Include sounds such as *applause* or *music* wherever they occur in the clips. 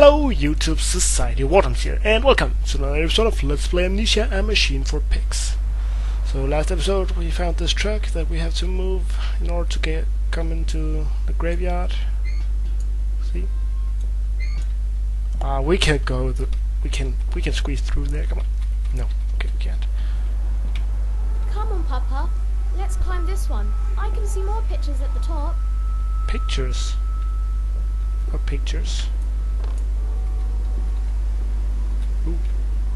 Hello YouTube Society, WarDrums here, and welcome to another episode of Let's Play Amnesia, a machine for pigs. So last episode we found this truck that we have to move in order to get come into the graveyard. See? Ah, uh, we can go. The, we can we can squeeze through there. Come on. No, okay, we can't. Come on, Papa. Let's climb this one. I can see more pictures at the top. Pictures. What pictures? Ooh,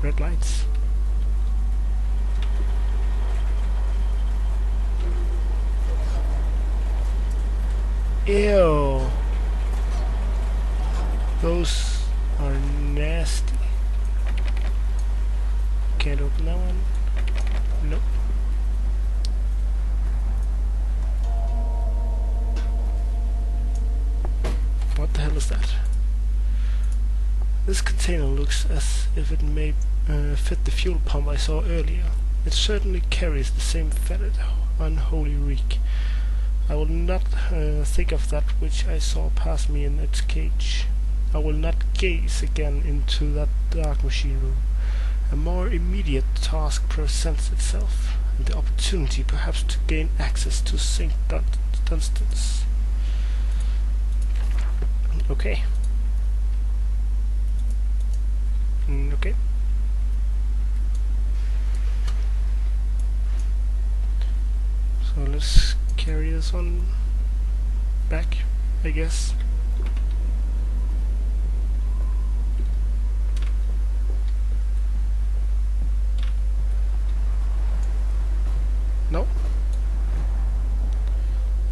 red lights. Ew. Those are nasty. Can't open that one. Nope. What the hell is that? This container looks as if it may uh, fit the fuel pump I saw earlier. It certainly carries the same fetid, unholy reek. I will not uh, think of that which I saw pass me in its cage. I will not gaze again into that dark machine room. A more immediate task presents itself, and the opportunity perhaps to gain access to St. Dun Dunstan's. Okay. Mm, okay. So let's carry this one back, I guess. Nope.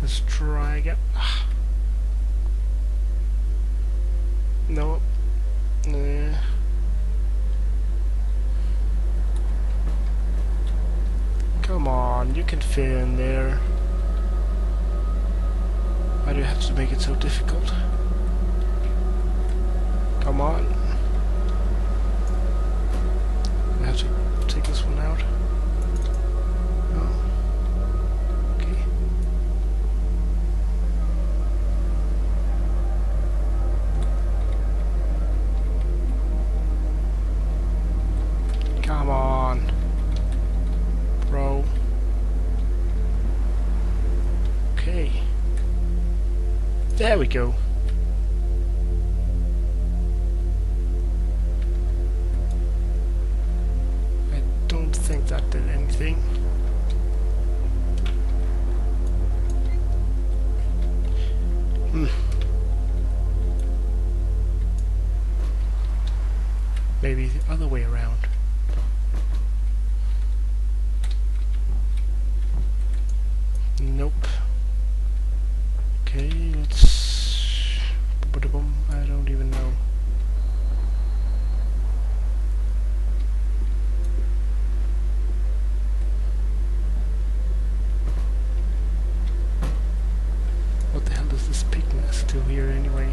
Let's try again. No. Nah. Come on, you can fit in there. Why do you have to make it so difficult? Come on. I have to take this one out. That did anything. Do here anyway?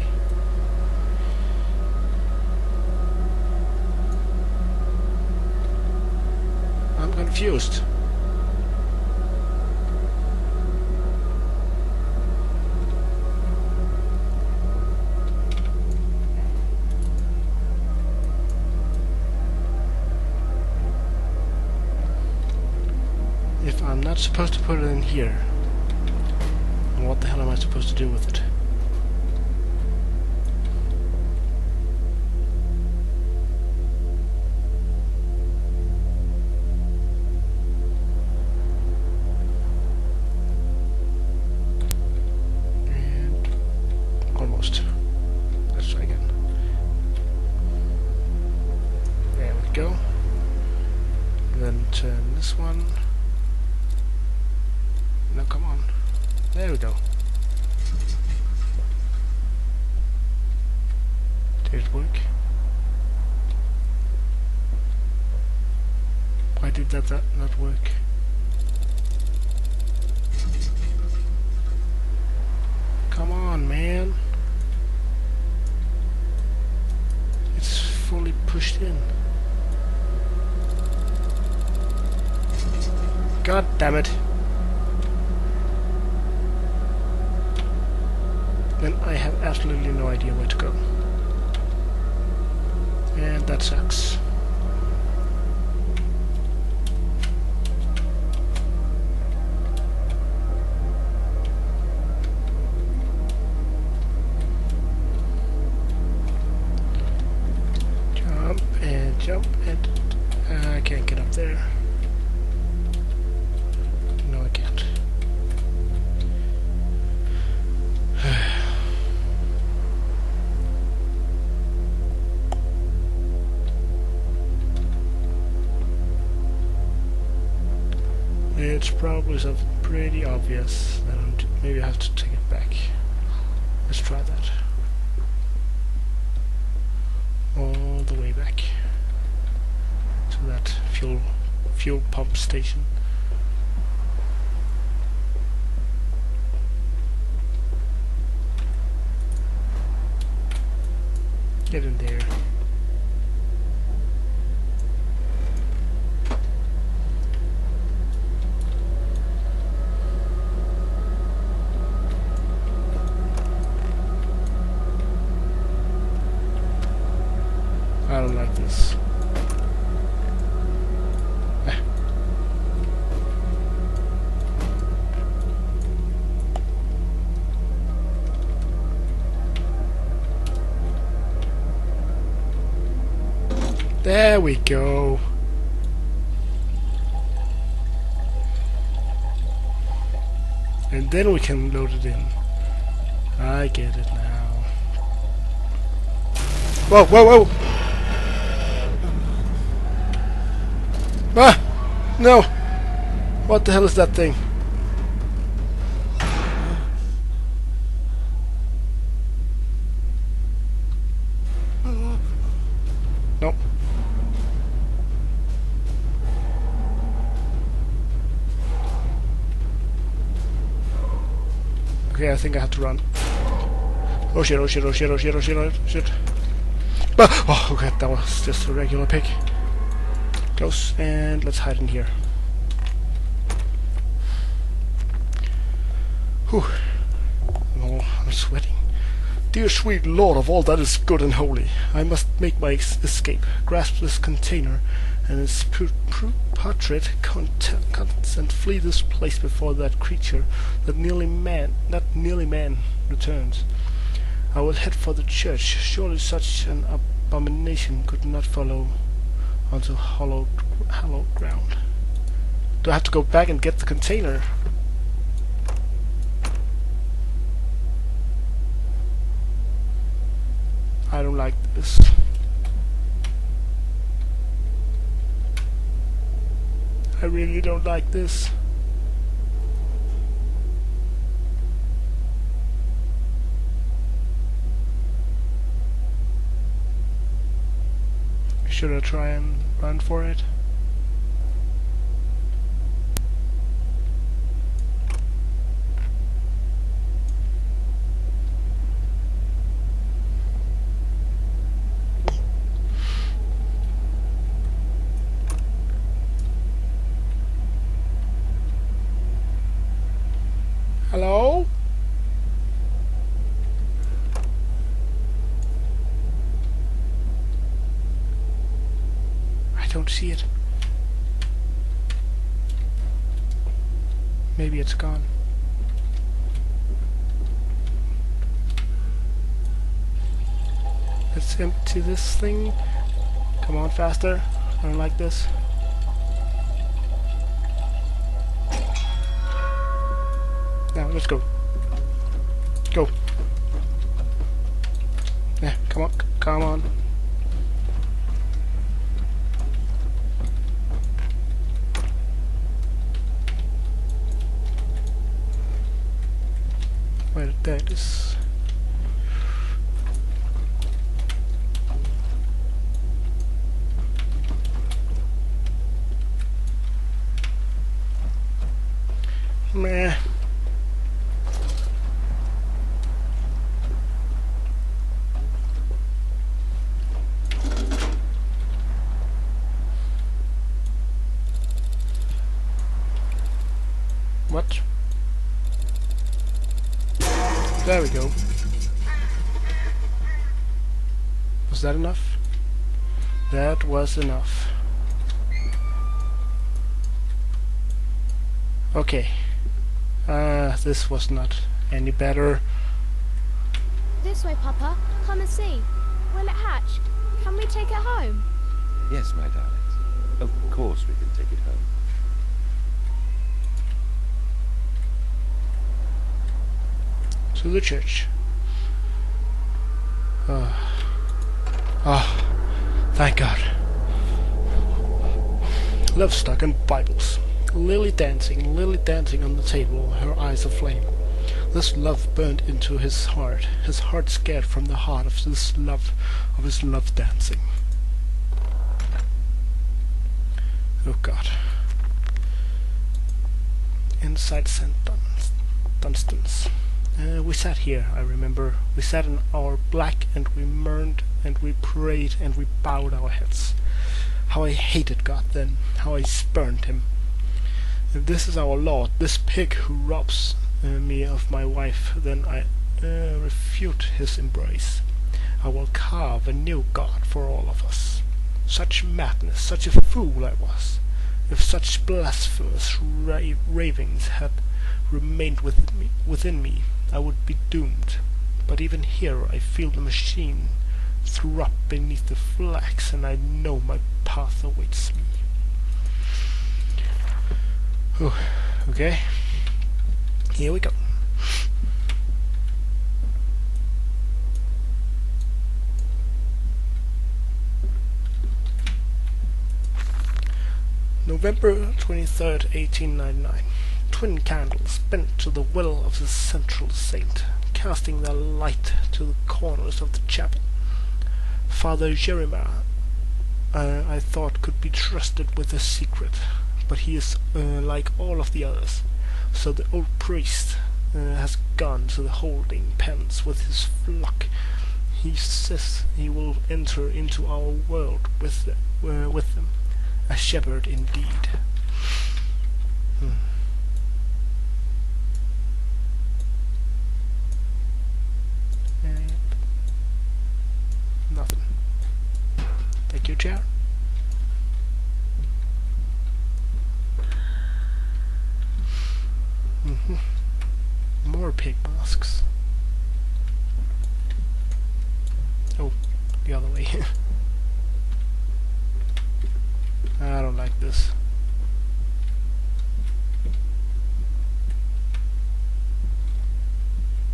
I'm confused. if I'm not supposed to put it in here, what the hell am I supposed to do with it? Did that, that not work? Come on, man. It's fully pushed in. God damn it. then I have absolutely no idea where to go. And that sucks. Something pretty obvious I'm maybe I have to take it back. Let's try that. All the way back to that fuel fuel pump station. Get in there. I don't like this. *sighs* There we go. And then we can load it in. I get it now. Whoa, whoa, whoa! Ah! No! What the hell is that thing? Nope. Okay, I think I have to run. Oh shit, oh shit, oh shit, oh shit, oh shit, oh shit. Ah, Oh, okay, that was just a regular pig. Close, and let's hide in here. Whew. Oh, I'm sweating. Dear sweet Lord of all that is good and holy, I must make my escape, grasp this container and its putrid contents, and flee this place before that creature, that nearly man, that nearly man, returns. I will head for the church. Surely such an abomination could not follow onto hollow, hallowed ground. Do I have to go back and get the container? I don't like this. I really don't like this. Should I try and run for it? Hello? I don't see it. Maybe it's gone. Let's empty this thing. Come on, faster. I don't like this. Now, let's go. Go. Yeah, come on, come on. Well, that is... Meh. What? There we go. Was that enough? That was enough. Okay. Uh, this was not any better. This way, Papa. Come and see. Will it hatch? Can we take it home? Yes, my darlings. Of course we can take it home. To the church. Ah. Ah. Thank God. Love stuck in Bibles. Lily dancing, Lily dancing on the table, her eyes aflame. This love burned into his heart, his heart scared from the heart of this love, of his love dancing. Oh God. Inside St. Duns- Dunstan's. Uh, we sat here, I remember. We sat in our black and we mourned and we prayed and we bowed our heads. How I hated God then, how I spurned him. If this is our Lord, this pig who robs uh, me of my wife, then I uh, refute his embrace. I will carve a new God for all of us. Such madness, such a fool I was. If such blasphemous ra- ravings had remained within me, within me, I would be doomed. But even here I feel the machine throw up beneath the flax, and I know my path awaits me. Whew, okay, here we go. November 23rd, 1899. Twin candles bent to the will of the central saint, casting their light to the corners of the chapel. Father Jeremiah, uh, I thought, could be trusted with a secret, but he is uh, like all of the others. So the old priest uh, has gone to the holding pens with his flock. He says he will enter into our world with them, uh, with them, a shepherd indeed. Hmm. Uh, yep. Nothing. Your chair. hmm More pig masks. Oh, the other way. *laughs* I don't like this.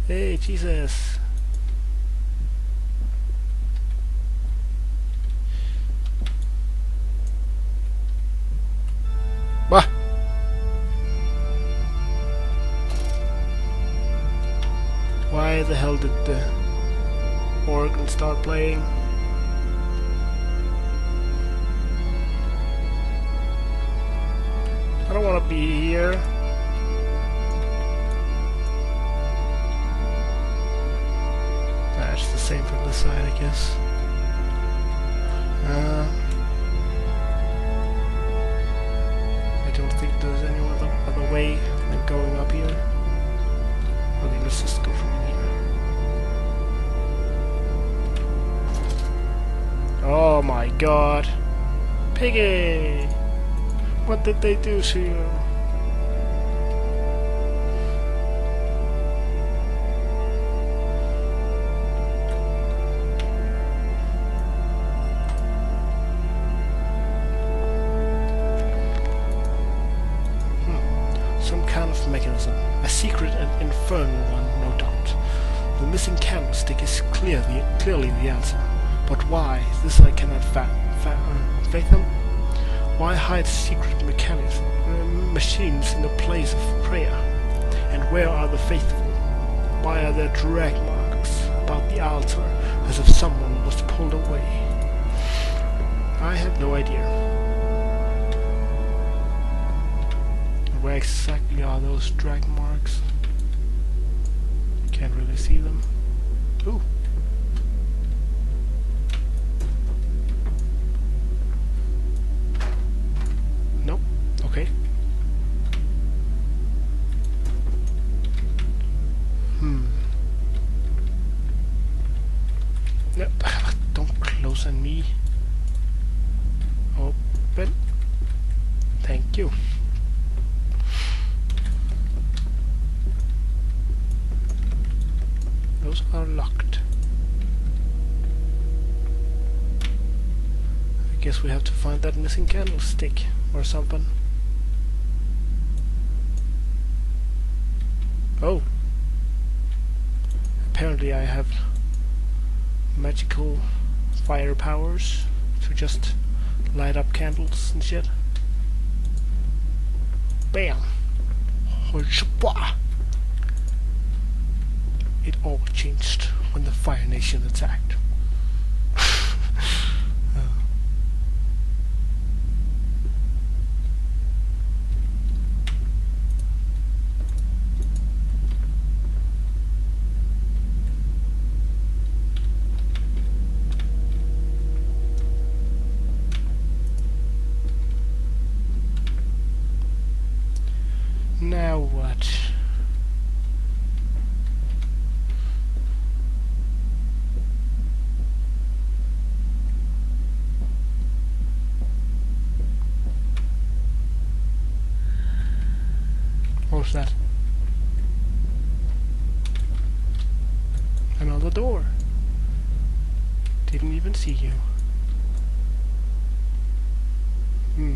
Hey, Jesus! Start playing? I don't want to be here. That's the same from this side, I guess. Piggy! What did they do to you? Hmm. Some kind of mechanism. A secret and infernal one, no doubt. The missing candlestick is clear the, clearly the answer. But why? This I cannot fa- fa- uh, fathom. Why hide secret mechanism, uh, machines in the place of prayer? And where are the faithful? Why are there drag marks about the altar as if someone was pulled away? I have no idea. Where exactly are those drag marks? Can't really see them. Ooh. Thank you. Those are locked. I guess we have to find that missing candlestick or something. Oh. Apparently I have magical fire powers to just light up candles and shit. Bam! It all changed when the Fire Nation attacked. Uh, now what? Was that? Another door. Didn't even see you. Hmm.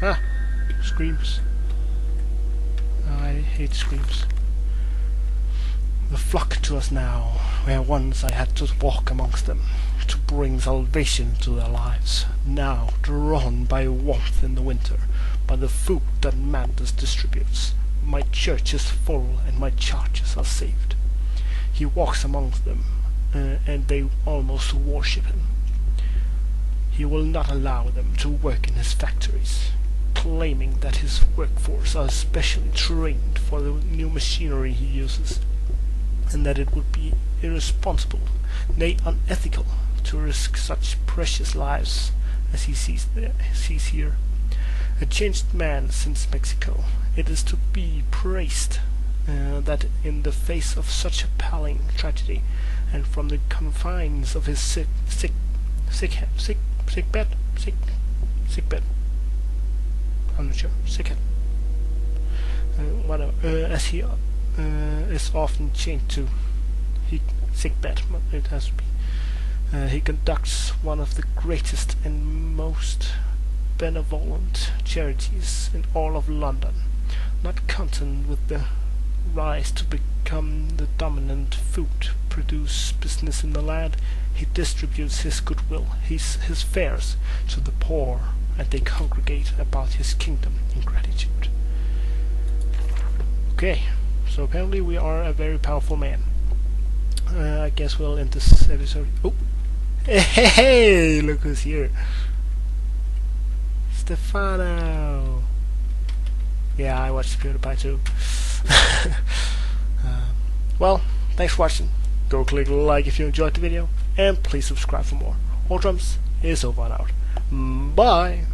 Ah! Screams. I hate screams. The flock to us now, where once I had to walk amongst them, to bring salvation to their lives, now drawn by warmth in the winter, by the food that Mandus distributes. My church is full and my charges are saved. He walks amongst them, uh, and they almost worship him. He will not allow them to work in his factories, claiming that his workforce are specially trained for the new machinery he uses, and that it would be irresponsible, nay unethical, to risk such precious lives as he sees, there, sees here. A changed man since Mexico. It is to be praised uh, that in the face of such appalling tragedy, and from the confines of his sick, sick, sick, sick, sick bed, sick, sick bed. I'm not sure. Sick head. Uh, whatever. Uh, as he uh, is often chained to he sick bed. It has to be. Uh, he conducts one of the greatest and most benevolent charities in all of London. Not content with the rise to become the dominant food produce business in the land, he distributes his goodwill, his, his fares to the poor, and they congregate about his kingdom in gratitude. Okay, so apparently we are a very powerful man. Uh, I guess we'll end this episode. Oh, hey, look who's here, Stephano. Yeah, I watched PewDiePie too. uh, *laughs* well, thanks for watching. Go click like if you enjoyed the video, and please subscribe for more. WarDrums is over and out. Bye.